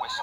为什？